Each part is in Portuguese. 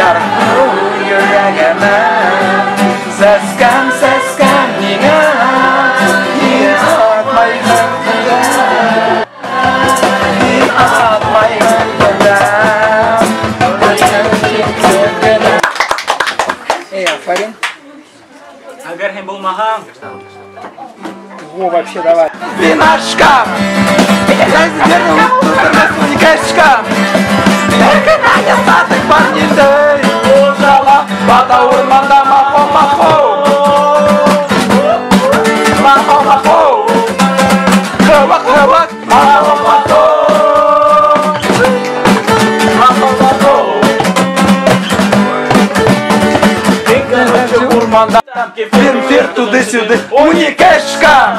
яркую регана Саскам, саскам, нина Эй, Афарин Agar hem bulmaham. Во, вообще давай. Винашка! Это, наверное, у нас Ojala Bada ormanda maho maho Maho maho Kıvak kıvak Maho maho Maho maho Короче, урманда Фир, фир, туды-сюды Уникешка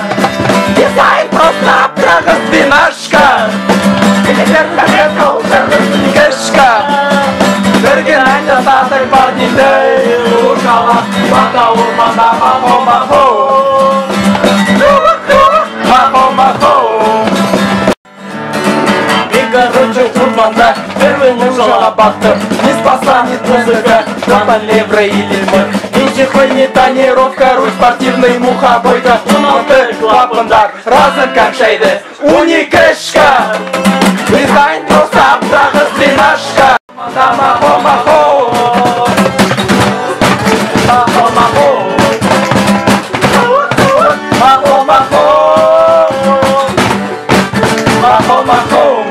Дизайн просто прага свинашка Уникешка Берген айда татыр бар дейді Mata o manda papo papo Papo papo И короче курбанда Первыным жала баттым Не спаса ни музыка Да маневры или мы Ничего не тонировка Русь спортивный мухобойда Уналты клапандар Разым как шайды Уникышка Дизайн просто обдағы стринашка Мата махо махо Mahomahom, mahomahom, mahomahom.